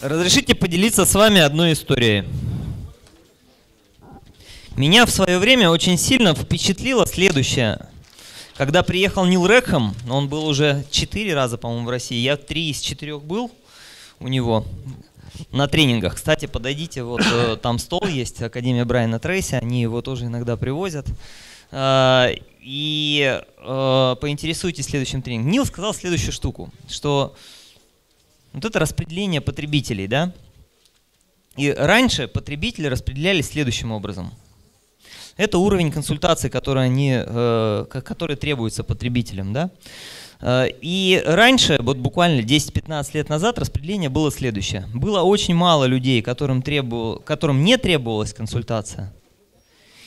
Разрешите поделиться с вами одной историей. Меня в свое время очень сильно впечатлило следующее. Когда приехал Нил Рекхэм, он был уже четыре раза, по-моему, в России, я три из четырех был у него на тренингах. Кстати, подойдите, вот э, там стол есть, Академия Брайана Трейси, они его тоже иногда привозят. Э, и э, поинтересуйтесь следующим тренингом. Нил сказал следующую штуку, что вот это распределение потребителей, да? И раньше потребители распределялись следующим образом – это уровень консультации, который, они, э, который требуется потребителям. Да? Э, и раньше, вот буквально 10-15 лет назад, распределение было следующее. Было очень мало людей, которым, требовал, которым не требовалась консультация.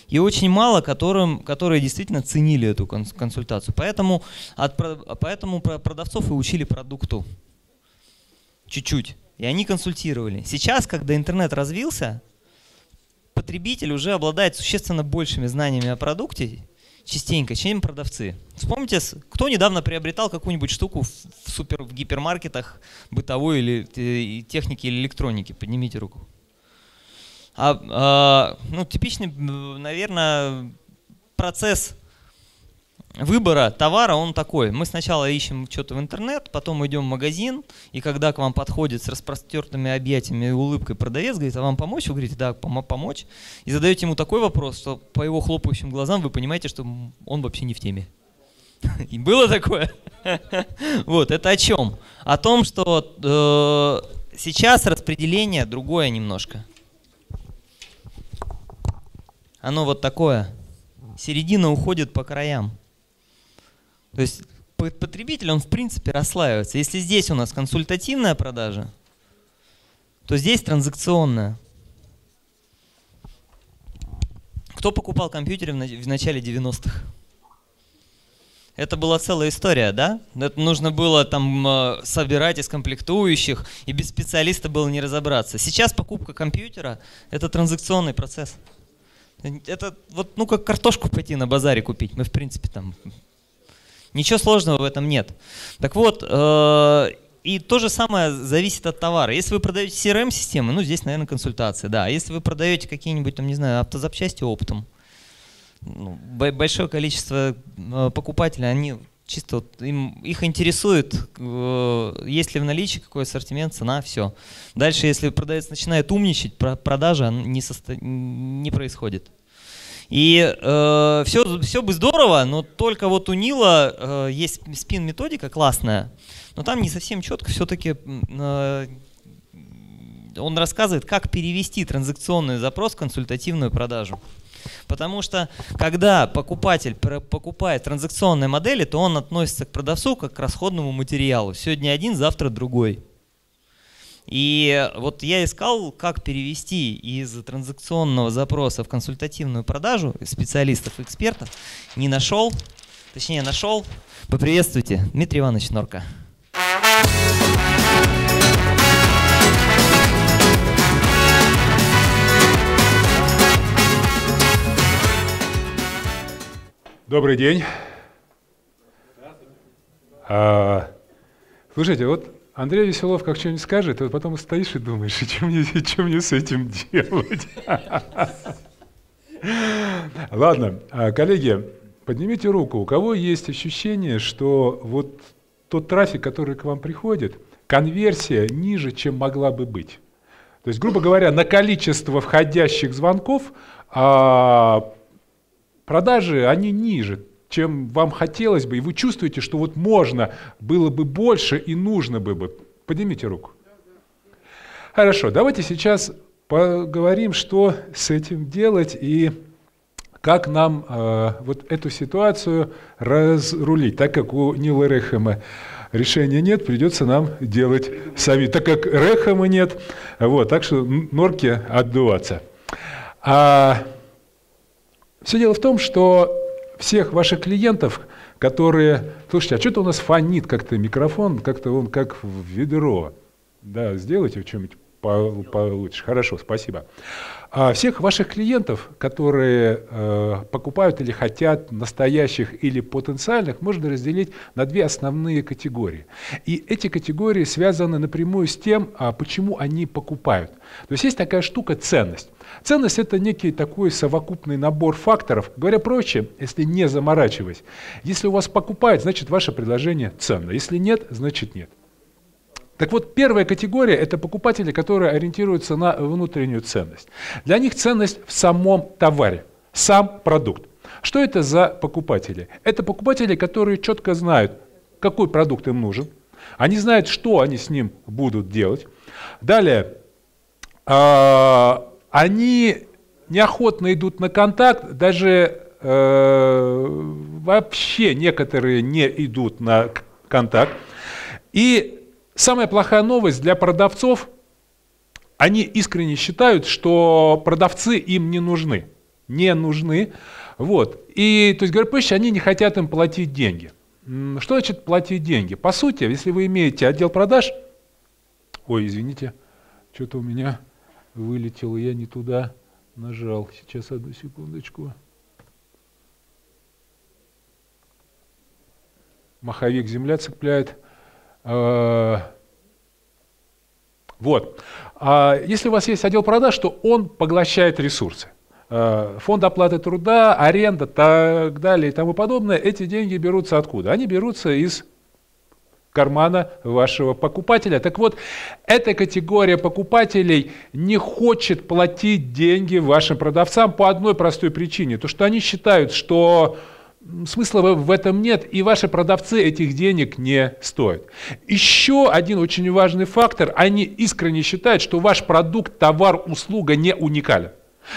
И очень мало, которым, которые действительно ценили эту консультацию. Поэтому, от, поэтому продавцов и учили продукту. Чуть-чуть. И они консультировали. Сейчас, когда интернет развился, потребитель уже обладает существенно большими знаниями о продукте, частенько, чем продавцы. Вспомните, кто недавно приобретал какую-нибудь штуку в, супер, в гипермаркетах бытовой или э, техники или электроники? Поднимите руку. А, а, ну, типичный, наверное, процесс выбора товара, он такой. Мы сначала ищем что-то в интернет, потом идем в магазин, и когда к вам подходит с распростертыми объятиями и улыбкой продавец, говорит, а вам помочь? Вы говорите, да, пом помочь. И задаете ему такой вопрос, что по его хлопающим глазам вы понимаете, что он вообще не в теме. И было такое? Вот, это о чем? О том, что э, сейчас распределение другое немножко. Оно вот такое. Середина уходит по краям. То есть потребитель, он в принципе расслаивается. Если здесь у нас консультативная продажа, то здесь транзакционная. Кто покупал компьютеры в начале 90-х? Это была целая история, да? Это нужно было там э, собирать из комплектующих, и без специалиста было не разобраться. Сейчас покупка компьютера – это транзакционный процесс. Это вот, ну, как картошку пойти на базаре купить. Мы, в принципе, там Ничего сложного в этом нет. Так вот, э, и то же самое зависит от товара. Если вы продаете CRM-системы, ну здесь, наверное, консультация, да. Если вы продаете какие-нибудь, там, не знаю, автозапчасти оптом, ну, большое количество э, покупателей, они чисто вот, им, их интересует, э, есть ли в наличии какой ассортимент, цена, все. Дальше, если продавец начинает умничать, продажа не, состо... не происходит. И э, все, все бы здорово, но только вот у Нила э, есть спин-методика классная, но там не совсем четко все-таки э, он рассказывает, как перевести транзакционный запрос в консультативную продажу. Потому что когда покупатель покупает транзакционные модели, то он относится к продавцу как к расходному материалу. Сегодня один, завтра другой. И вот я искал, как перевести из транзакционного запроса в консультативную продажу специалистов, экспертов. Не нашел, точнее нашел. Поприветствуйте, Дмитрий Иванович Норка. Добрый день. А, слушайте, вот Андрей Веселов как что-нибудь скажет, и вот потом стоишь и думаешь, что мне, что мне с этим делать? Ладно, а, коллеги, поднимите руку. У кого есть ощущение, что вот тот трафик, который к вам приходит, конверсия ниже, чем могла бы быть? То есть, грубо говоря, на количество входящих звонков а продажи, они ниже чем вам хотелось бы, и вы чувствуете, что вот можно было бы больше и нужно бы бы. Поднимите руку. Хорошо, давайте сейчас поговорим, что с этим делать и как нам э, вот эту ситуацию разрулить, так как у Нила Рехема решения нет, придется нам делать сами, так как Рехема нет, вот, так что норки отдуваться. А, все дело в том, что всех ваших клиентов, которые... Слушайте, а что-то у нас фонит как-то микрофон, как-то он как в ведро. Да, сделайте что-нибудь получше. Хорошо, спасибо. А всех ваших клиентов, которые э, покупают или хотят настоящих или потенциальных, можно разделить на две основные категории. И эти категории связаны напрямую с тем, а почему они покупают. То есть есть такая штука ценность. Ценность это некий такой совокупный набор факторов. Говоря проще, если не заморачиваясь, если у вас покупают, значит ваше предложение ценно. Если нет, значит нет. Так вот, первая категория – это покупатели, которые ориентируются на внутреннюю ценность. Для них ценность в самом товаре, сам продукт. Что это за покупатели? Это покупатели, которые четко знают, какой продукт им нужен. Они знают, что они с ним будут делать. Далее, э, они неохотно идут на контакт, даже э, вообще некоторые не идут на контакт. И Самая плохая новость для продавцов, они искренне считают, что продавцы им не нужны. Не нужны. Вот. И, то есть, проще, они не хотят им платить деньги. Что значит платить деньги? По сути, если вы имеете отдел продаж, ой, извините, что-то у меня вылетело, я не туда нажал. Сейчас одну секундочку. Маховик земля цепляет. А, вот. А если у вас есть отдел продаж, то он поглощает ресурсы. А, фонд оплаты труда, аренда, так далее и тому подобное, эти деньги берутся откуда? Они берутся из кармана вашего покупателя. Так вот, эта категория покупателей не хочет платить деньги вашим продавцам по одной простой причине. То, что они считают, что смысла в этом нет, и ваши продавцы этих денег не стоят. Еще один очень важный фактор, они искренне считают, что ваш продукт, товар, услуга не уникален.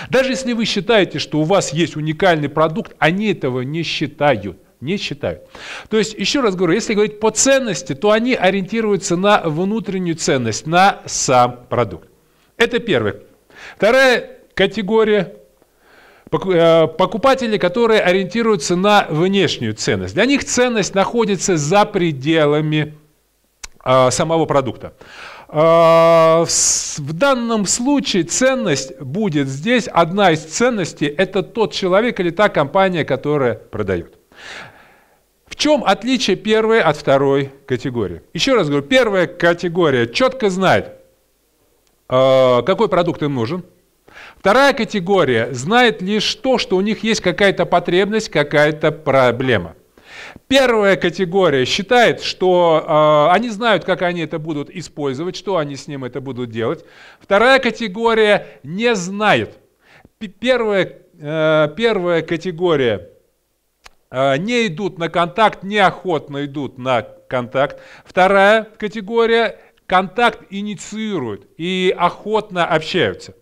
Даже если вы считаете, что у вас есть уникальный продукт, они этого не считают. Не считают. То есть, еще раз говорю, если говорить по ценности, то они ориентируются на внутреннюю ценность, на сам продукт. Это первое. Вторая категория покупатели, которые ориентируются на внешнюю ценность. Для них ценность находится за пределами э, самого продукта. Э, в данном случае ценность будет здесь, одна из ценностей, это тот человек или та компания, которая продает. В чем отличие первой от второй категории? Еще раз говорю, первая категория четко знает, какой продукт им нужен, Вторая категория знает лишь то, что у них есть какая-то потребность, какая-то проблема. Первая категория считает, что э, они знают, как они это будут использовать, что они с ним это будут делать. Вторая категория не знает. Первая, э, первая категория э, не идут на контакт, неохотно идут на контакт. Вторая категория контакт инициируют и охотно общаются.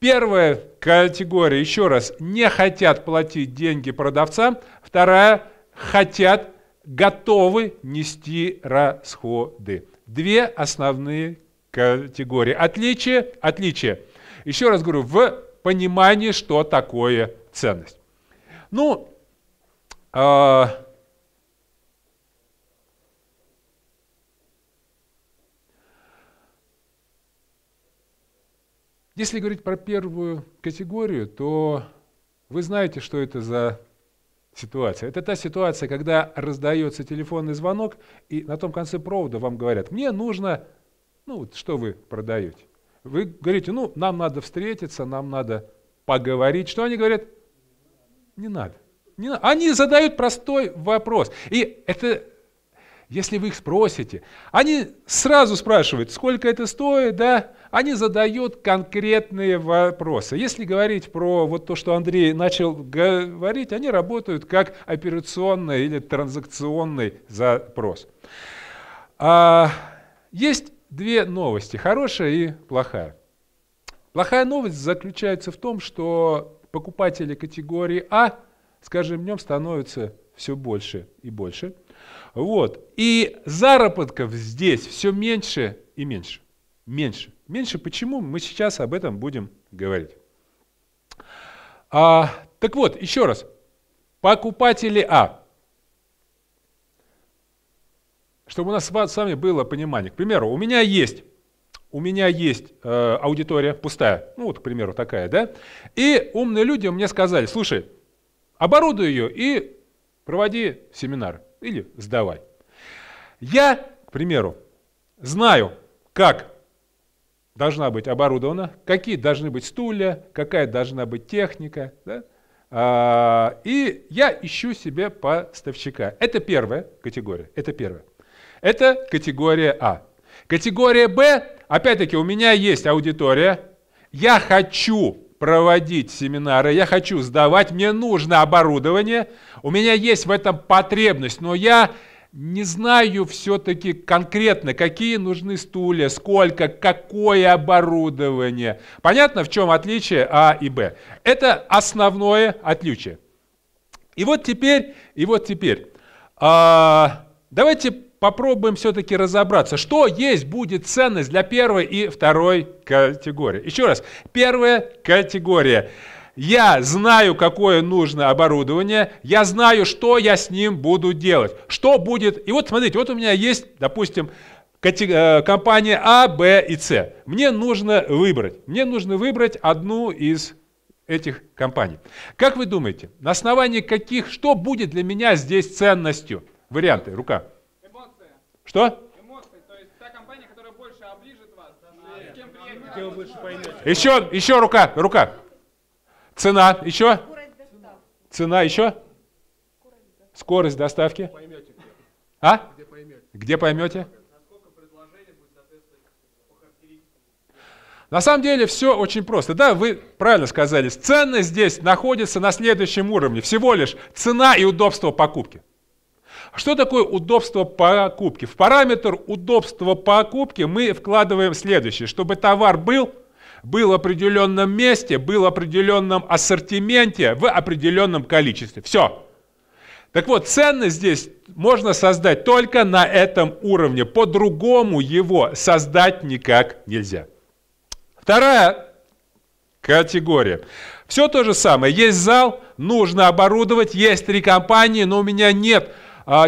Первая категория, еще раз, не хотят платить деньги продавцам. Вторая, хотят, готовы нести расходы. Две основные категории. Отличие, отличие. Еще раз говорю, в понимании, что такое ценность. Ну, э, Если говорить про первую категорию, то вы знаете, что это за ситуация. Это та ситуация, когда раздается телефонный звонок, и на том конце провода вам говорят, мне нужно, ну вот что вы продаете? Вы говорите, ну нам надо встретиться, нам надо поговорить. Что они говорят? Не надо. Не надо. Они задают простой вопрос. И это если вы их спросите, они сразу спрашивают, сколько это стоит, да, они задают конкретные вопросы. Если говорить про вот то, что Андрей начал говорить, они работают как операционный или транзакционный запрос. А, есть две новости, хорошая и плохая. Плохая новость заключается в том, что покупатели категории А с каждым днем становятся все больше и больше – вот. И заработков здесь все меньше и меньше. Меньше. Меньше почему? Мы сейчас об этом будем говорить. А, так вот, еще раз. Покупатели А. Чтобы у нас с вами было понимание. К примеру, у меня есть у меня есть э, аудитория пустая, ну вот, к примеру, такая, да, и умные люди мне сказали, слушай, оборудуй ее и проводи семинар или сдавай. Я, к примеру, знаю, как должна быть оборудована, какие должны быть стулья, какая должна быть техника, да, а, и я ищу себе поставщика. Это первая категория. Это первая. Это категория А. Категория Б, опять-таки, у меня есть аудитория. Я хочу проводить семинары, я хочу сдавать, мне нужно оборудование, у меня есть в этом потребность, но я не знаю все-таки конкретно, какие нужны стулья, сколько, какое оборудование. Понятно, в чем отличие А и Б? Это основное отличие. И вот теперь, и вот теперь, а, давайте попробуем все-таки разобраться, что есть будет ценность для первой и второй категории. Еще раз, первая категория – я знаю, какое нужно оборудование, я знаю, что я с ним буду делать, что будет. И вот смотрите, вот у меня есть, допустим, э, компания А, Б и С. Мне нужно выбрать, мне нужно выбрать одну из этих компаний. Как вы думаете, на основании каких, что будет для меня здесь ценностью? Варианты, рука. Что? Эмоции, то есть та компания, которая больше оближет вас, с кем приятнее. Еще, еще рука, рука. Цена еще? Цена еще? Скорость доставки? А? Где поймете? На самом деле все очень просто. Да, вы правильно сказали. Ценность здесь находится на следующем уровне. Всего лишь цена и удобство покупки. Что такое удобство покупки? В параметр удобства покупки мы вкладываем следующее. Чтобы товар был был в определенном месте, был в определенном ассортименте, в определенном количестве. Все. Так вот, ценность здесь можно создать только на этом уровне. По-другому его создать никак нельзя. Вторая категория. Все то же самое. Есть зал, нужно оборудовать, есть три компании, но у меня нет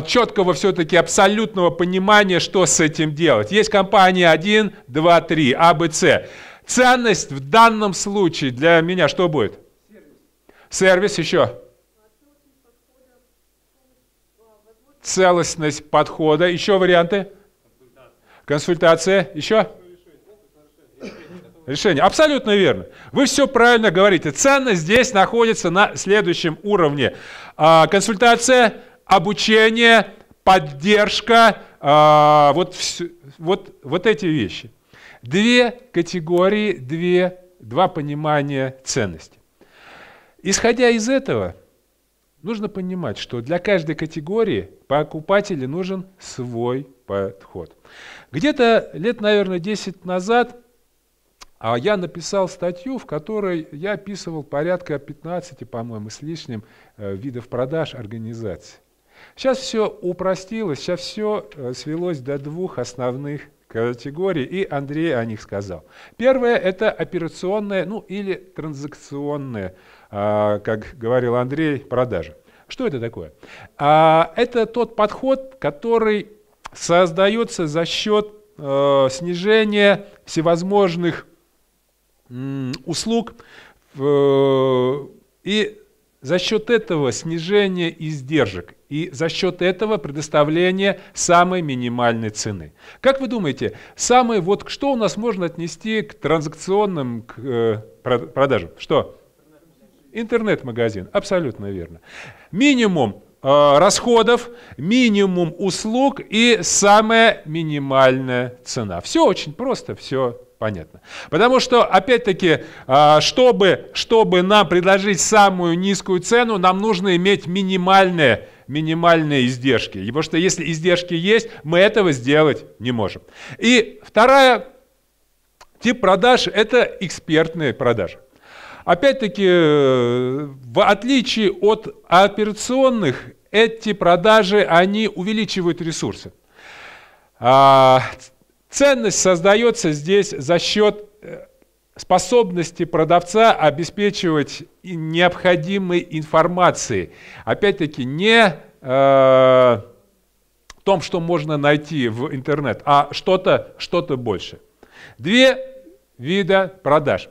четкого все-таки абсолютного понимания, что с этим делать. Есть компания 1, 2, 3, А, Б, С. Ценность в данном случае для меня что будет? Сервис, Сервис еще. Целостность подхода. Еще варианты? Консультация. Еще? Решение. Абсолютно верно. Вы все правильно говорите. Ценность здесь находится на следующем уровне. А, консультация, обучение, поддержка, а, вот, вот, вот эти вещи. Две категории, две, два понимания ценности. Исходя из этого, нужно понимать, что для каждой категории покупателю нужен свой подход. Где-то лет, наверное, 10 назад а я написал статью, в которой я описывал порядка 15, по-моему, с лишним э, видов продаж организаций. Сейчас все упростилось, сейчас все э, свелось до двух основных категории, и Андрей о них сказал. Первое – это операционная, ну или транзакционная, как говорил Андрей, продажа. Что это такое? А, это тот подход, который создается за счет э, снижения всевозможных услуг и за счет этого снижение издержек и за счет этого предоставление самой минимальной цены. Как вы думаете, самое вот что у нас можно отнести к транзакционным к, э, продажам? Что? Интернет-магазин, абсолютно верно. Минимум э, расходов, минимум услуг и самая минимальная цена. Все очень просто, все Понятно. Потому что, опять-таки, а, чтобы, чтобы нам предложить самую низкую цену, нам нужно иметь минимальные, минимальные издержки. Потому что если издержки есть, мы этого сделать не можем. И вторая тип продаж – это экспертные продажи. Опять-таки, в отличие от операционных, эти продажи, они увеличивают ресурсы. А, Ценность создается здесь за счет э, способности продавца обеспечивать необходимой информацией. Опять-таки не э, том, что можно найти в интернет, а что-то что, -то, больше. Две вида продаж.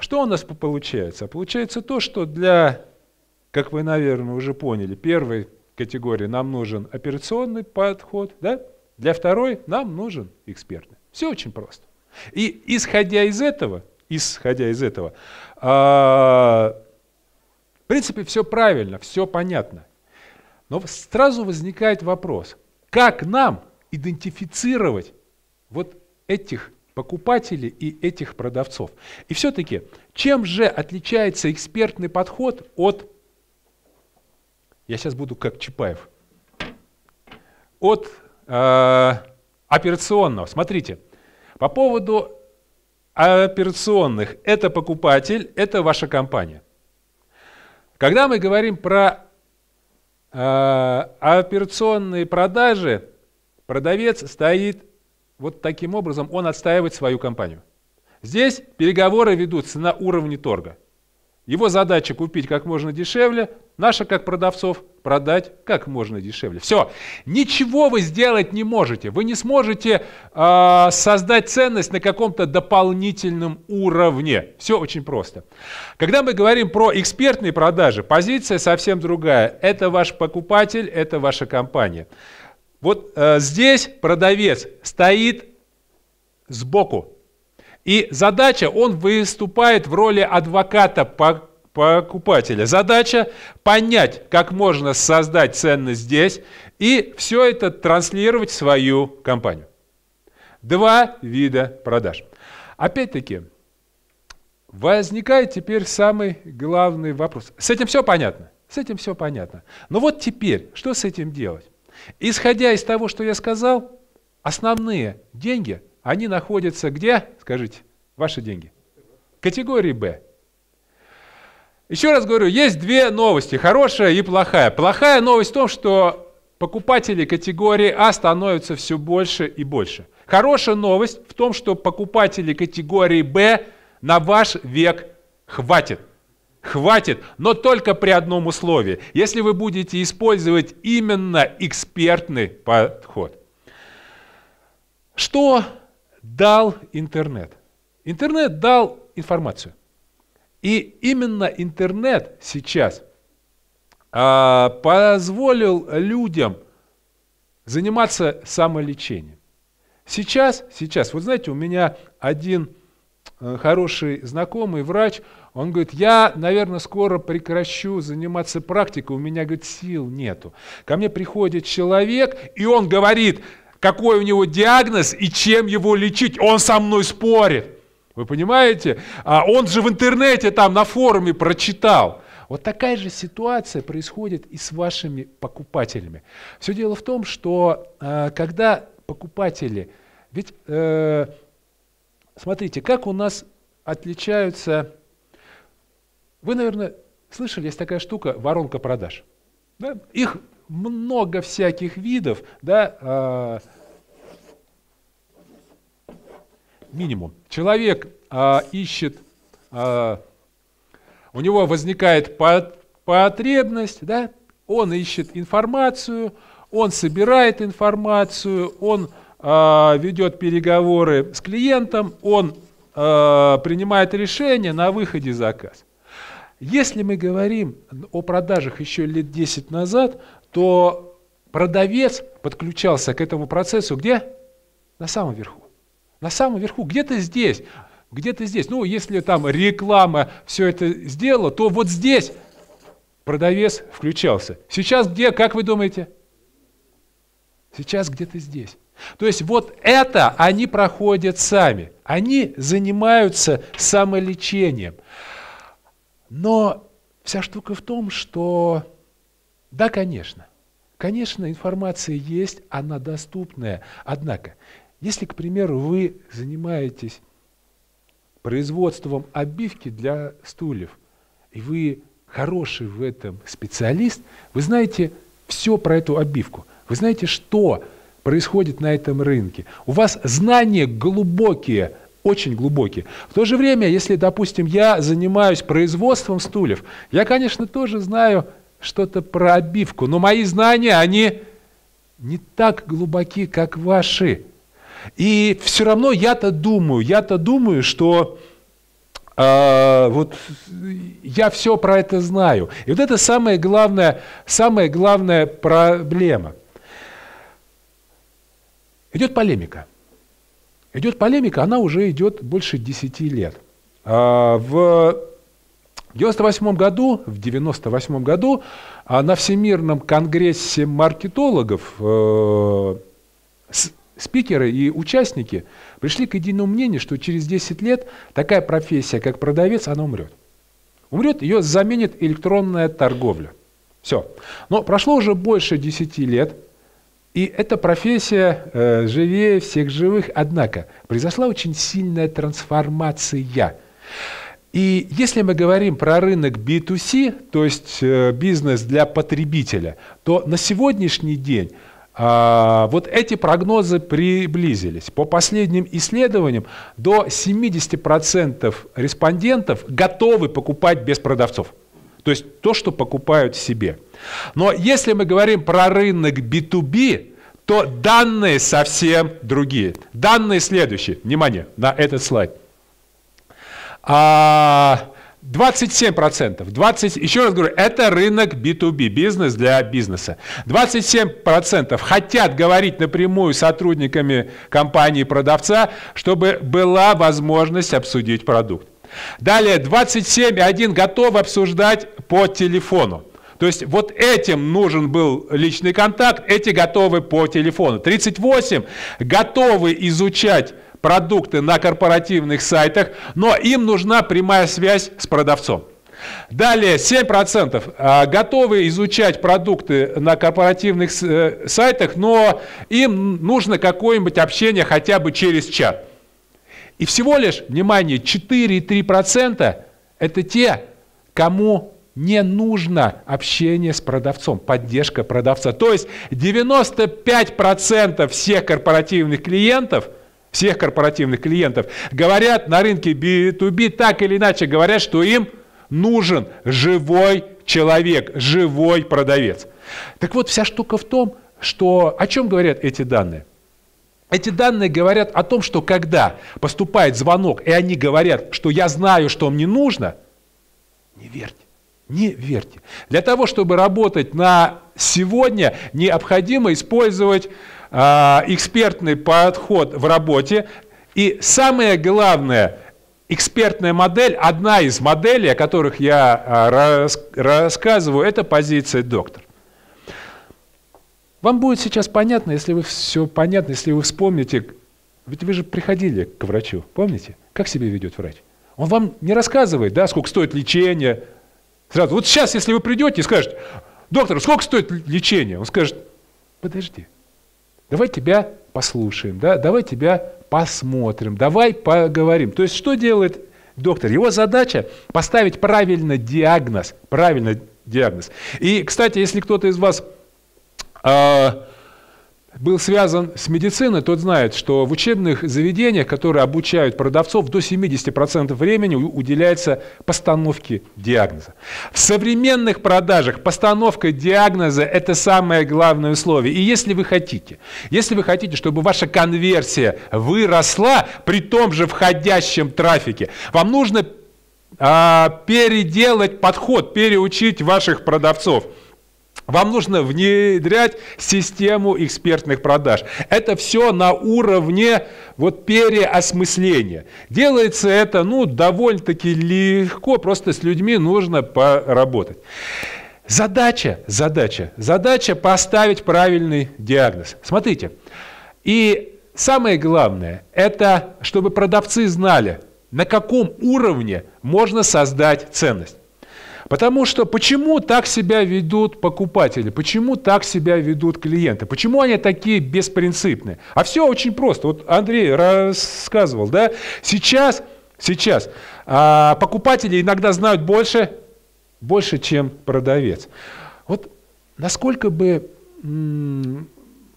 Что у нас получается? Получается то, что для, как вы, наверное, уже поняли, первой категории нам нужен операционный подход, да? для второй нам нужен экспертный. Все очень просто. И исходя из этого, исходя из этого, а, в принципе, все правильно, все понятно. Но сразу возникает вопрос, как нам идентифицировать вот этих покупателей и этих продавцов. И все-таки, чем же отличается экспертный подход от, я сейчас буду как Чапаев, от э, операционного. Смотрите, по поводу операционных, это покупатель, это ваша компания. Когда мы говорим про э, операционные продажи, продавец стоит вот таким образом, он отстаивает свою компанию. Здесь переговоры ведутся на уровне торга. Его задача купить как можно дешевле, наша как продавцов продать как можно дешевле. Все, ничего вы сделать не можете. Вы не сможете э, создать ценность на каком-то дополнительном уровне. Все очень просто. Когда мы говорим про экспертные продажи, позиция совсем другая. Это ваш покупатель, это ваша компания. Вот э, здесь продавец стоит сбоку, и задача, он выступает в роли адвоката покупателя. Задача понять, как можно создать ценность здесь и все это транслировать в свою компанию. Два вида продаж. Опять-таки, возникает теперь самый главный вопрос. С этим все понятно? С этим все понятно. Но вот теперь, что с этим делать? Исходя из того, что я сказал, основные деньги – они находятся где? Скажите, ваши деньги. Категории Б. Еще раз говорю, есть две новости, хорошая и плохая. Плохая новость в том, что покупатели категории А становятся все больше и больше. Хорошая новость в том, что покупатели категории Б на ваш век хватит. Хватит, но только при одном условии. Если вы будете использовать именно экспертный подход. Что дал интернет. Интернет дал информацию. И именно интернет сейчас а, позволил людям заниматься самолечением. Сейчас, сейчас, вот знаете, у меня один э, хороший знакомый врач, он говорит, я, наверное, скоро прекращу заниматься практикой, у меня, говорит, сил нету. Ко мне приходит человек, и он говорит, какой у него диагноз и чем его лечить. Он со мной спорит. Вы понимаете? А он же в интернете там на форуме прочитал. Вот такая же ситуация происходит и с вашими покупателями. Все дело в том, что э, когда покупатели, ведь э, смотрите, как у нас отличаются, вы, наверное, слышали, есть такая штука, воронка продаж. Да? Их много всяких видов, да, э, минимум. Человек э, ищет, э, у него возникает потребность, да, он ищет информацию, он собирает информацию, он э, ведет переговоры с клиентом, он э, принимает решение на выходе заказ. Если мы говорим о продажах еще лет 10 назад, то продавец подключался к этому процессу где? На самом верху. На самом верху, где-то здесь, где-то здесь. Ну, если там реклама все это сделала, то вот здесь продавец включался. Сейчас где, как вы думаете? Сейчас где-то здесь. То есть вот это они проходят сами. Они занимаются самолечением. Но вся штука в том, что да, конечно, конечно, информация есть, она доступная. Однако, если, к примеру, вы занимаетесь производством обивки для стульев, и вы хороший в этом специалист, вы знаете все про эту обивку. Вы знаете, что происходит на этом рынке. У вас знания глубокие, очень глубокие. В то же время, если, допустим, я занимаюсь производством стульев, я, конечно, тоже знаю что-то про обивку, но мои знания, они не так глубоки, как ваши. И все равно я-то думаю, я-то думаю, что а, вот я все про это знаю. И вот это самая главная, самая главная проблема. Идет полемика. Идет полемика, она уже идет больше 10 лет. А, в 98 году, в 98 году а, на Всемирном конгрессе маркетологов э, спикеры и участники пришли к единому мнению, что через 10 лет такая профессия, как продавец, она умрет. Умрет, ее заменит электронная торговля. Все. Но прошло уже больше 10 лет, и эта профессия э, живее всех живых, однако произошла очень сильная трансформация. И если мы говорим про рынок B2C, то есть э, бизнес для потребителя, то на сегодняшний день вот эти прогнозы приблизились. По последним исследованиям до 70% респондентов готовы покупать без продавцов. То есть то, что покупают себе. Но если мы говорим про рынок B2B, то данные совсем другие. Данные следующие. Внимание на этот слайд. А, 27%. 20, еще раз говорю, это рынок B2B, бизнес для бизнеса. 27% хотят говорить напрямую с сотрудниками компании-продавца, чтобы была возможность обсудить продукт. Далее 27,1 готовы обсуждать по телефону. То есть вот этим нужен был личный контакт, эти готовы по телефону. 38 готовы изучать продукты на корпоративных сайтах, но им нужна прямая связь с продавцом. Далее 7% а, готовы изучать продукты на корпоративных э, сайтах, но им нужно какое-нибудь общение хотя бы через чат. И всего лишь, внимание, 4,3% это те, кому не нужно общение с продавцом, поддержка продавца. То есть 95% всех корпоративных клиентов – всех корпоративных клиентов, говорят на рынке B2B так или иначе, говорят, что им нужен живой человек, живой продавец. Так вот, вся штука в том, что о чем говорят эти данные? Эти данные говорят о том, что когда поступает звонок, и они говорят, что я знаю, что мне нужно, не верьте. Не верьте. Для того, чтобы работать на сегодня, необходимо использовать экспертный подход в работе. И самое главное, экспертная модель, одна из моделей, о которых я а, рас, рассказываю, это позиция доктор. Вам будет сейчас понятно, если вы все понятно, если вы вспомните, ведь вы же приходили к врачу, помните? Как себя ведет врач? Он вам не рассказывает, да, сколько стоит лечение. Сразу, вот сейчас, если вы придете и скажете, доктор, сколько стоит лечение? Он скажет, подожди, давай тебя послушаем, да, давай тебя посмотрим, давай поговорим. То есть что делает доктор? Его задача поставить правильно диагноз, правильно диагноз. И, кстати, если кто-то из вас э, был связан с медициной, тот знает, что в учебных заведениях, которые обучают продавцов, до 70% времени уделяется постановке диагноза. В современных продажах постановка диагноза – это самое главное условие. И если вы хотите, если вы хотите, чтобы ваша конверсия выросла при том же входящем трафике, вам нужно а, переделать подход, переучить ваших продавцов – вам нужно внедрять систему экспертных продаж. Это все на уровне вот переосмысления. Делается это ну, довольно-таки легко, просто с людьми нужно поработать. Задача, задача, задача поставить правильный диагноз. Смотрите, и самое главное, это чтобы продавцы знали, на каком уровне можно создать ценность. Потому что почему так себя ведут покупатели, почему так себя ведут клиенты, почему они такие беспринципные? А все очень просто. Вот Андрей рассказывал, да, сейчас, сейчас а, покупатели иногда знают больше, больше, чем продавец. Вот насколько бы,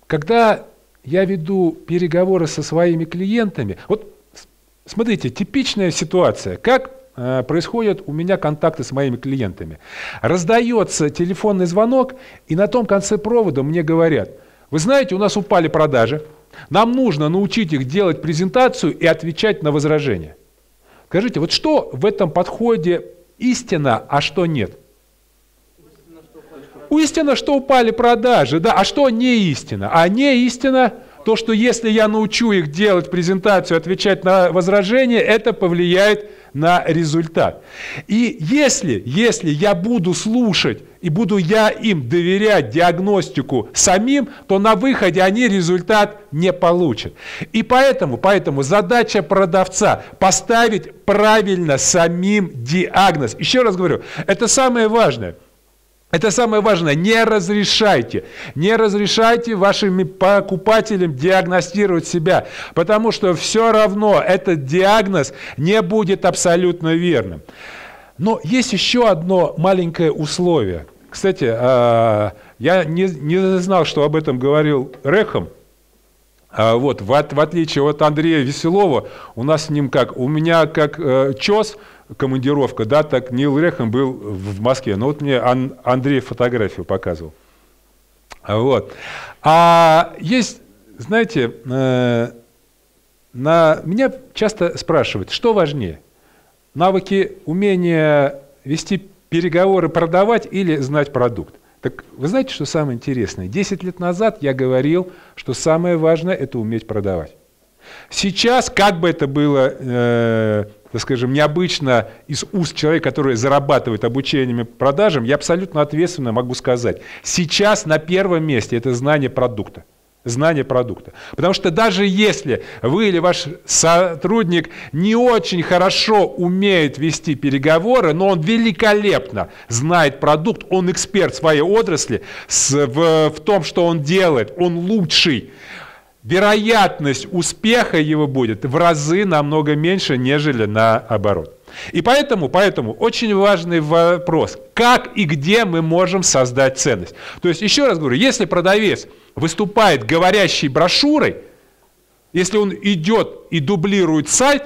когда я веду переговоры со своими клиентами, вот смотрите, типичная ситуация, как происходят у меня контакты с моими клиентами. Раздается телефонный звонок, и на том конце провода мне говорят, вы знаете, у нас упали продажи, Нам нужно научить их делать презентацию и отвечать на возражения. Скажите, вот что в этом подходе истина, а что нет? Истина, что упали продажи, да, а что не истина? А не истина то, что если я научу их делать презентацию, отвечать на возражения, это повлияет на результат. И если, если я буду слушать и буду я им доверять диагностику самим, то на выходе они результат не получат. И поэтому, поэтому задача продавца поставить правильно самим диагноз. Еще раз говорю, это самое важное – это самое важное. Не разрешайте. Не разрешайте вашим покупателям диагностировать себя, потому что все равно этот диагноз не будет абсолютно верным. Но есть еще одно маленькое условие. Кстати, а, я не, знал, что об этом говорил Рехом. А, вот, в, в отличие от Андрея Веселова, у нас с ним как, у меня как э, ЧОС – командировка, да, так Нил Рехам был в Москве. Ну вот мне Ан, Андрей фотографию показывал. Вот. А есть, знаете, э, на, меня часто спрашивают, что важнее? Навыки, умение вести переговоры, продавать или знать продукт? Так вы знаете, что самое интересное? Десять лет назад я говорил, что самое важное – это уметь продавать. Сейчас, как бы это было э, так скажем, необычно из уст человека, который зарабатывает обучениями продажам, я абсолютно ответственно могу сказать, сейчас на первом месте это знание продукта. Знание продукта. Потому что даже если вы или ваш сотрудник не очень хорошо умеет вести переговоры, но он великолепно знает продукт, он эксперт в своей отрасли, в том, что он делает, он лучший, вероятность успеха его будет в разы намного меньше, нежели наоборот. И поэтому, поэтому очень важный вопрос, как и где мы можем создать ценность. То есть, еще раз говорю, если продавец выступает говорящей брошюрой, если он идет и дублирует сайт,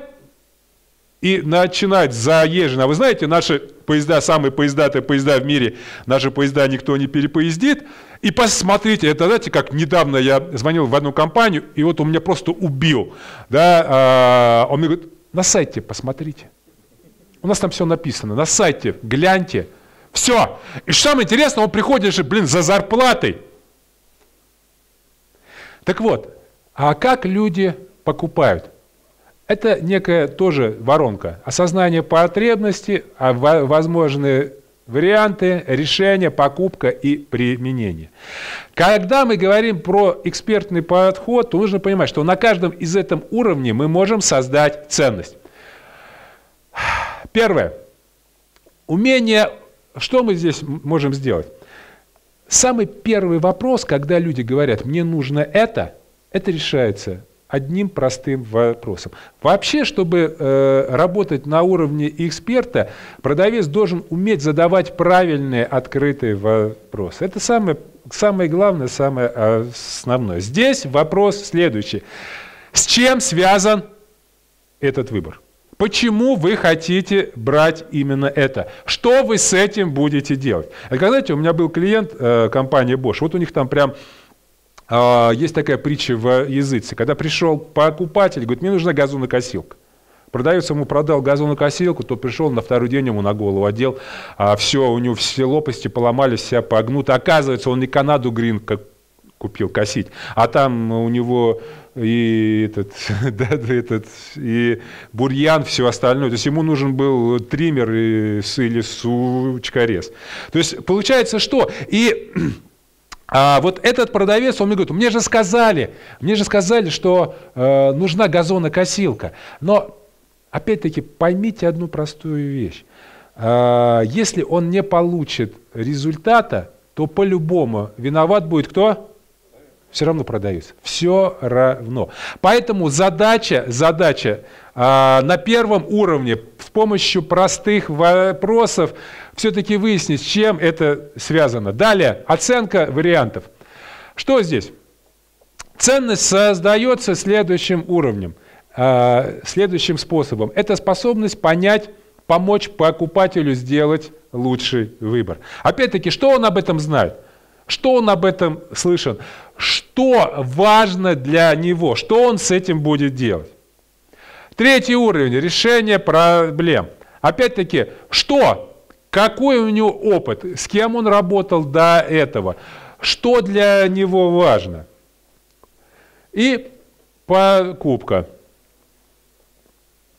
и начинать заезженно. А вы знаете, наши поезда, самые поездатые поезда в мире, наши поезда никто не перепоездит. И посмотрите, это знаете, как недавно я звонил в одну компанию, и вот он меня просто убил. Да, а, он мне говорит, на сайте посмотрите. У нас там все написано, на сайте гляньте. Все. И что самое интересное, он приходит же, блин, за зарплатой. Так вот, а как люди покупают? Это некая тоже воронка. Осознание потребности, а возможные варианты решения, покупка и применение. Когда мы говорим про экспертный подход, то нужно понимать, что на каждом из этом уровне мы можем создать ценность. Первое. Умение, что мы здесь можем сделать? Самый первый вопрос, когда люди говорят, мне нужно это, это решается одним простым вопросом. Вообще, чтобы э, работать на уровне эксперта, продавец должен уметь задавать правильные открытые вопросы. Это самое, самое главное, самое основное. Здесь вопрос следующий. С чем связан этот выбор? Почему вы хотите брать именно это? Что вы с этим будете делать? Это, знаете, у меня был клиент э, компании Bosch. Вот у них там прям есть такая притча в языце, когда пришел покупатель, говорит, мне нужна газонокосилка. Продавец ему продал газонокосилку, тот пришел на второй день ему на голову одел, а все, у него все лопасти поломались, вся погнута. Оказывается, он не Канаду Грин купил косить, а там у него и этот, да, этот, и бурьян, все остальное. То есть ему нужен был триммер и, или сучкорез. То есть получается что? И а вот этот продавец, он мне говорит, мне же сказали, мне же сказали, что э, нужна газонокосилка. Но, опять-таки, поймите одну простую вещь. Э, если он не получит результата, то по-любому виноват будет кто? Все равно продавец. Все равно. Поэтому задача, задача э, на первом уровне с помощью простых вопросов все-таки выяснить, с чем это связано. Далее, оценка вариантов. Что здесь? Ценность создается следующим уровнем, э, следующим способом. Это способность понять, помочь покупателю сделать лучший выбор. Опять-таки, что он об этом знает? Что он об этом? Что что важно для него, что он с этим будет делать. Третий уровень – решение проблем. Опять-таки, что? Какой у него опыт? С кем он работал до этого? Что для него важно? И покупка.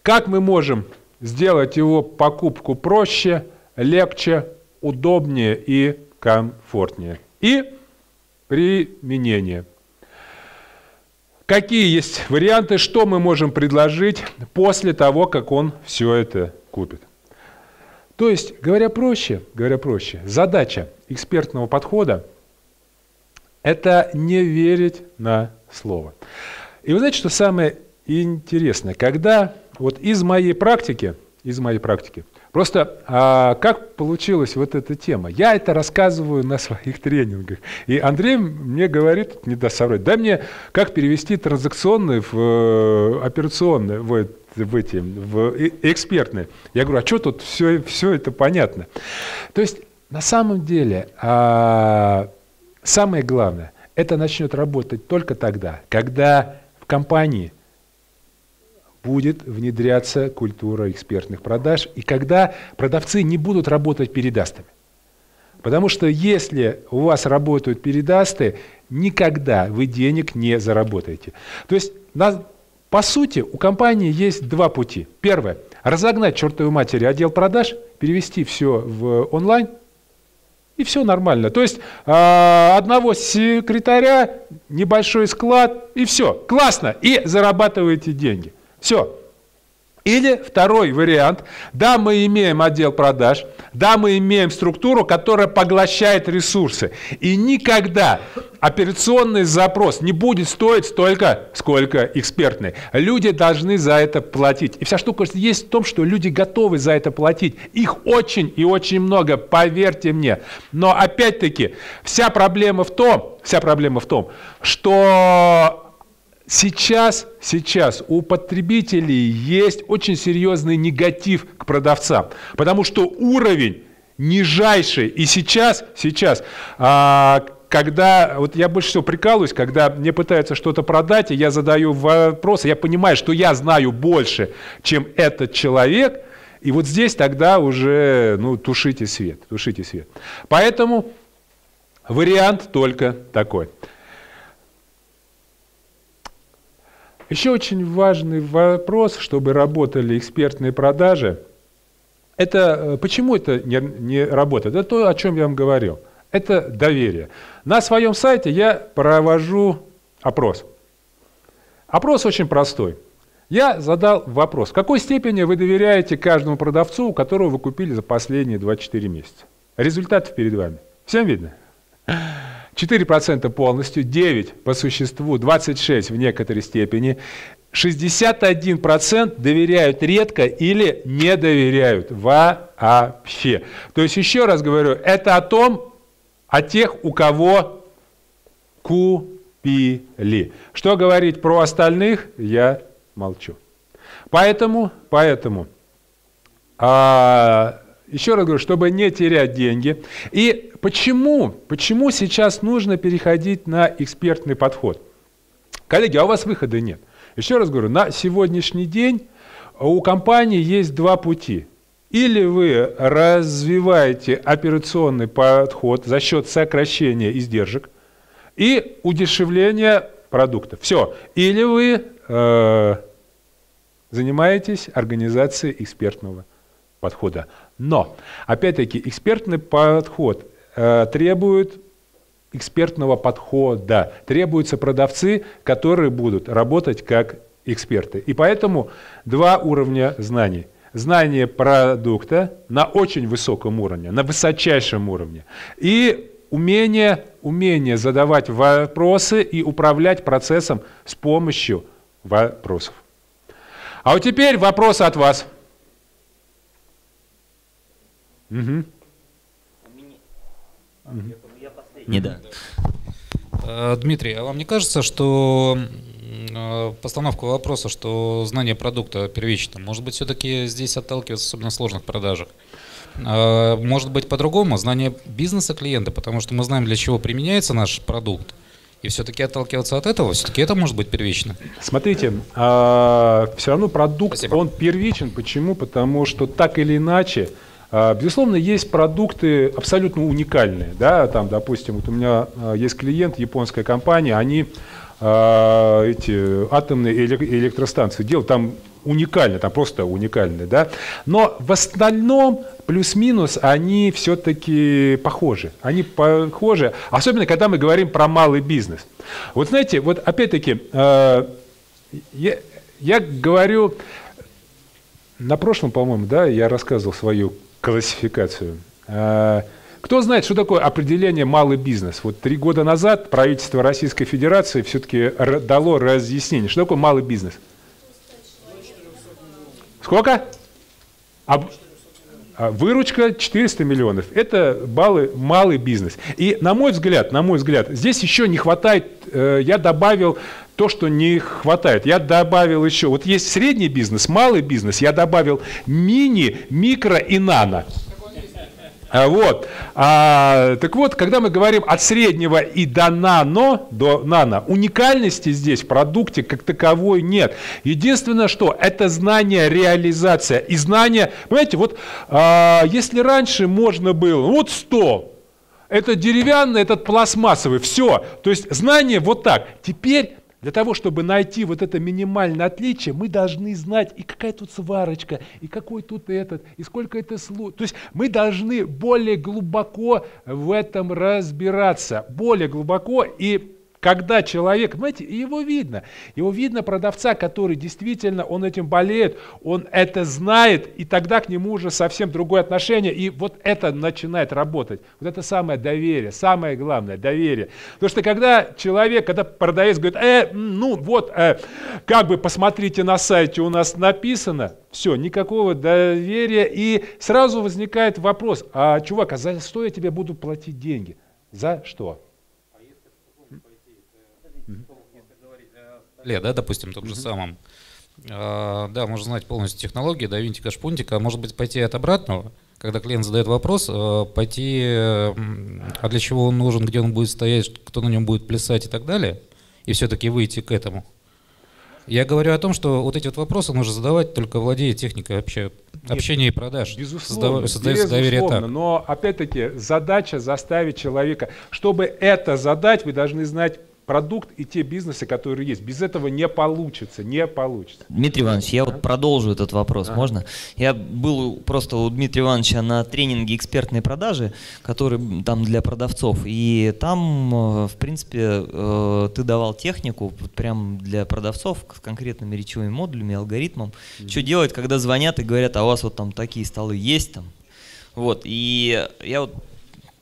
Как мы можем сделать его покупку проще, легче, удобнее и комфортнее? И применение. Какие есть варианты, что мы можем предложить после того, как он все это купит? То есть, говоря проще, говоря проще, задача экспертного подхода – это не верить на слово. И вы знаете, что самое интересное, когда вот из моей практики, из моей практики, просто а, как получилась вот эта тема? Я это рассказываю на своих тренингах. И Андрей мне говорит, не даст соврать, дай мне, как перевести транзакционные в э, операционные, в, в эти, в экспертные. Я говорю, а что тут все, все это понятно? То есть на самом деле а, самое главное, это начнет работать только тогда, когда в компании будет внедряться культура экспертных продаж, и когда продавцы не будут работать передастами. Потому что если у вас работают передасты, никогда вы денег не заработаете. То есть, на, по сути, у компании есть два пути. Первое – разогнать чертовой матери отдел продаж, перевести все в онлайн – и все нормально. То есть э, одного секретаря, небольшой склад, и все. Классно. И зарабатываете деньги. Все. Или второй вариант. Да, мы имеем отдел продаж, да, мы имеем структуру, которая поглощает ресурсы. И никогда операционный запрос не будет стоить столько, сколько экспертный. Люди должны за это платить. И вся штука есть в том, что люди готовы за это платить. Их очень и очень много, поверьте мне. Но опять-таки, вся проблема в том, вся проблема в том, что Сейчас, сейчас у потребителей есть очень серьезный негатив к продавцам, потому что уровень нижайший. И сейчас, сейчас, а, когда, вот я больше всего прикалываюсь, когда мне пытаются что-то продать, и я задаю вопросы, я понимаю, что я знаю больше, чем этот человек, и вот здесь тогда уже, ну, тушите свет, тушите свет. Поэтому вариант только такой – Еще очень важный вопрос, чтобы работали экспертные продажи, это э, почему это не, не работает? Это то, о чем я вам говорил. Это доверие. На своем сайте я провожу опрос. Опрос очень простой. Я задал вопрос, в какой степени вы доверяете каждому продавцу, у которого вы купили за последние 24 месяца? Результаты перед вами. Всем видно? 4% полностью, 9% по существу, 26% в некоторой степени. 61% доверяют редко или не доверяют вообще. То есть, еще раз говорю, это о том, о тех, у кого купили. Что говорить про остальных, я молчу. Поэтому, поэтому а, еще раз говорю, чтобы не терять деньги. И почему, почему сейчас нужно переходить на экспертный подход? Коллеги, а у вас выхода нет. Еще раз говорю, на сегодняшний день у компании есть два пути. Или вы развиваете операционный подход за счет сокращения издержек и удешевления продукта. Все. Или вы э, занимаетесь организацией экспертного подхода. Но, опять-таки, экспертный подход э, требует экспертного подхода. Требуются продавцы, которые будут работать как эксперты. И поэтому два уровня знаний. Знание продукта на очень высоком уровне, на высочайшем уровне. И умение, умение задавать вопросы и управлять процессом с помощью вопросов. А вот теперь вопрос от вас. Угу. Не да. Э, Дмитрий, а вам не кажется, что э, постановка вопроса, что знание продукта первично, может быть, все-таки здесь отталкивается особенно в сложных продажах? Э, может быть, по-другому, знание бизнеса клиента, потому что мы знаем, для чего применяется наш продукт, И все-таки отталкиваться от этого, все-таки это может быть первично. Смотрите, а, все равно продукт, Спасибо. он первичен. Почему? Потому что так или иначе, безусловно, есть продукты абсолютно уникальные. Да? Там, допустим, вот у меня а, есть клиент, японская компания, они а, эти атомные эле- электростанции делают. Там уникально, там просто уникальные, да. Но в остальном плюс-минус они все-таки похожи. Они похожи, особенно когда мы говорим про малый бизнес. Вот знаете, вот опять-таки, я, я говорю, на прошлом, по-моему, да, я рассказывал свою классификацию. Э, Кто знает, что такое определение малый бизнес? Вот три года назад правительство Российской Федерации все-таки дало разъяснение, что такое малый бизнес. Сколько? А, а выручка 400 миллионов. Это баллы, малый бизнес. И на мой взгляд, на мой взгляд, здесь еще не хватает, э, я добавил то, что не хватает. Я добавил еще, вот есть средний бизнес, малый бизнес, я добавил мини, микро и нано. А, Вот. А, так вот, когда мы говорим от среднего и до нано, до нано, уникальности здесь в продукте как таковой нет. Единственное, что это знание, реализация и знание, понимаете, вот а, если раньше можно было, вот 100, это деревянный, этот пластмассовый, все. То есть знание вот так. Теперь для того, чтобы найти вот это минимальное отличие, мы должны знать, и какая тут сварочка, и какой тут этот, и сколько это слов. То есть мы должны более глубоко в этом разбираться. Более глубоко и когда человек, понимаете, его видно. Его видно продавца, который действительно, он этим болеет, он это знает, и тогда к нему уже совсем другое отношение, и вот это начинает работать. Вот это самое доверие, самое главное, доверие. Потому что когда человек, когда продавец говорит, э, ну вот, э, как бы посмотрите на сайте, у нас написано, все, никакого доверия, и сразу возникает вопрос, а чувак, а за что я тебе буду платить деньги? За что? Ле, да, допустим, том же самом. А, да, можно знать полностью технологии, до винтика шпунтика. Может быть, пойти от обратного, когда клиент задает вопрос, а, пойти, а для чего он нужен, где он будет стоять, кто на нем будет плясать и так далее, и все-таки выйти к этому. Я говорю о том, что вот эти вот вопросы нужно задавать только владея техникой общения, общения и продаж. Безусловно, Создава- создается доверие безусловно, так. но опять-таки задача заставить человека, чтобы это задать, вы должны знать продукт и те бизнесы, которые есть. Без этого не получится, не получится. Дмитрий Иванович, я вот продолжу этот вопрос, можно? Я был просто у Дмитрия Ивановича на тренинге экспертной продажи, который там для продавцов, и там, э, в принципе, э, ты давал технику прям для продавцов с конкретными речевыми модулями, алгоритмом, что делать, когда звонят и говорят, а у вас вот там такие столы есть там, вот, и я вот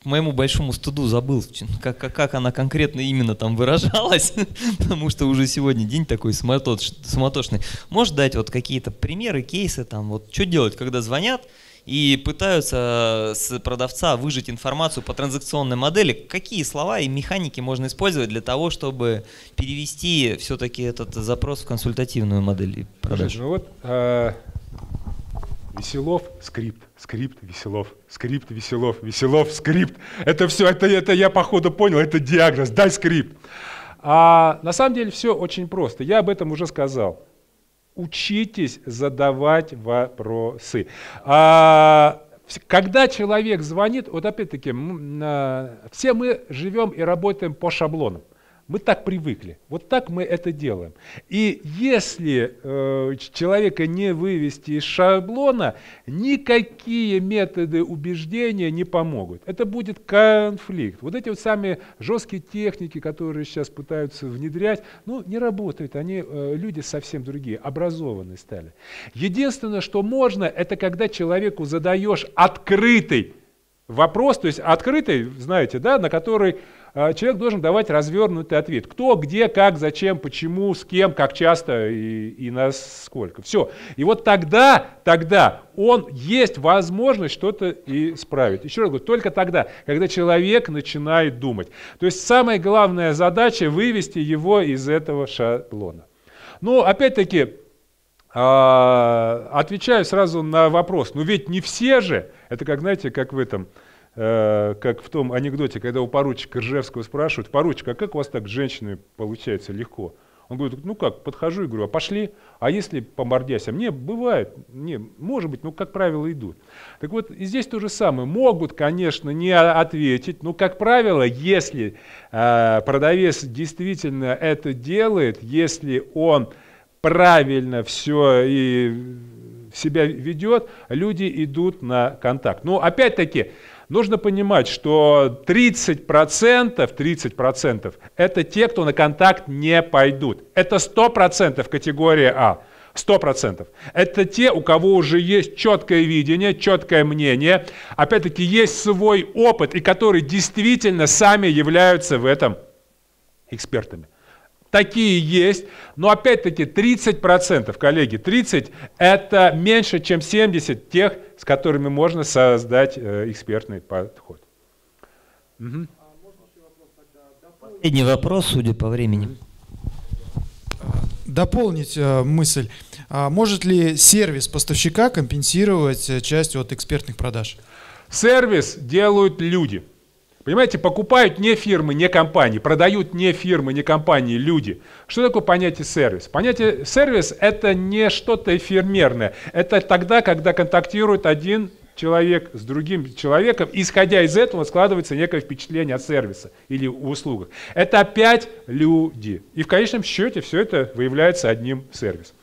к моему большому стыду забыл, ч- как, как, как она конкретно именно там выражалась, потому что уже сегодня день такой суматош- суматошный. Можешь дать вот какие-то примеры, кейсы там, вот что делать, когда звонят и пытаются с продавца выжать информацию по транзакционной модели, какие слова и механики можно использовать для того, чтобы перевести все-таки этот запрос в консультативную модель продаж? Ну вот э, Веселов, скрипт, скрипт, Веселов, скрипт, Веселов, Веселов, скрипт. Это все, это, это я походу понял, это диагноз, дай скрипт. А на самом деле все очень просто. Я об этом уже сказал. Учитесь задавать вопросы. А, когда человек звонит, вот опять-таки, все мы живем и работаем по шаблонам. Мы так привыкли. Вот так мы это делаем. И если э, человека не вывести из шаблона, никакие методы убеждения не помогут. Это будет конфликт. Вот эти вот самые жесткие техники, которые сейчас пытаются внедрять, ну, не работают. Они, э, люди совсем другие, образованные стали. Единственное, что можно, это когда человеку задаешь открытый вопрос, то есть открытый, знаете, да, на который человек должен давать развернутый ответ. Кто, где, как, зачем, почему, с кем, как часто и, и насколько. Все. И вот тогда, тогда он есть возможность что-то исправить. Еще раз говорю, только тогда, когда человек начинает думать. То есть самая главная задача вывести его из этого шаблона. Ну, опять-таки, а, отвечаю сразу на вопрос. Ну ведь не все же, это как, знаете, как в этом, э, как в том анекдоте, когда у поручика Ржевского спрашивают, поручик, а как у вас так с женщиной получается легко? Он говорит, ну как, подхожу и говорю, а пошли, а если по мордясям? Не, бывает, не, может быть, ну как правило идут. Так вот, и здесь то же самое. Могут, конечно, не ответить, но, как правило, если э, продавец действительно это делает, если он правильно все и себя ведет, люди идут на контакт. Но опять-таки, нужно понимать, что 30%, 30% это те, кто на контакт не пойдут. Это 100% категория А. 100%. Это те, у кого уже есть четкое видение, четкое мнение, опять-таки есть свой опыт, и которые действительно сами являются в этом экспертами. Такие есть, но опять-таки 30%, коллеги, 30 это меньше, чем 70 тех, с которыми можно создать э, экспертный подход. Угу. Последний вопрос, судя по времени. Дополнить э, мысль. А может ли сервис поставщика компенсировать э, часть от экспертных продаж? Сервис делают люди. Понимаете, покупают не фирмы, не компании, продают не фирмы, не компании, люди. Что такое понятие сервис? Понятие сервис – это не что-то эфемерное. Это тогда, когда контактирует один человек с другим человеком, исходя из этого складывается некое впечатление от сервиса или услугах. Это опять люди. И в конечном счете все это выявляется одним сервисом.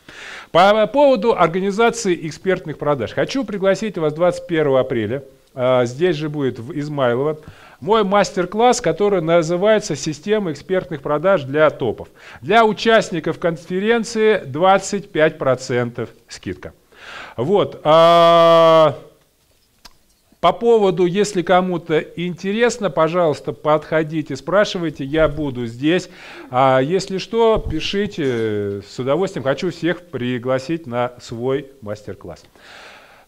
По поводу организации экспертных продаж. Хочу пригласить вас 21 апреля. А, здесь же будет в Измайлово мой мастер-класс, который называется «Система экспертных продаж для топов». Для участников конференции 25% скидка. Вот. А, по поводу, если кому-то интересно, пожалуйста, подходите, спрашивайте, я буду здесь. А если что, пишите, с удовольствием хочу всех пригласить на свой мастер-класс.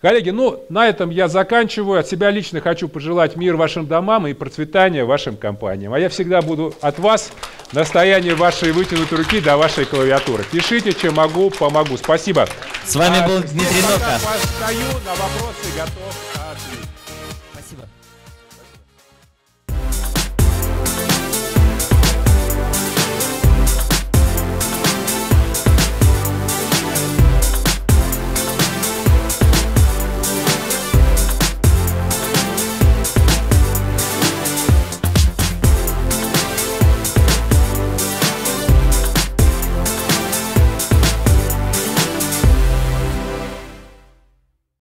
Коллеги, ну, на этом я заканчиваю. От себя лично хочу пожелать мир вашим домам и процветания вашим компаниям. А я всегда буду от вас на расстоянии вашей вытянутой руки до вашей клавиатуры. Пишите, чем могу, помогу. Спасибо. С вами а, был Дмитрий Нока. Постою на вопросы, готов.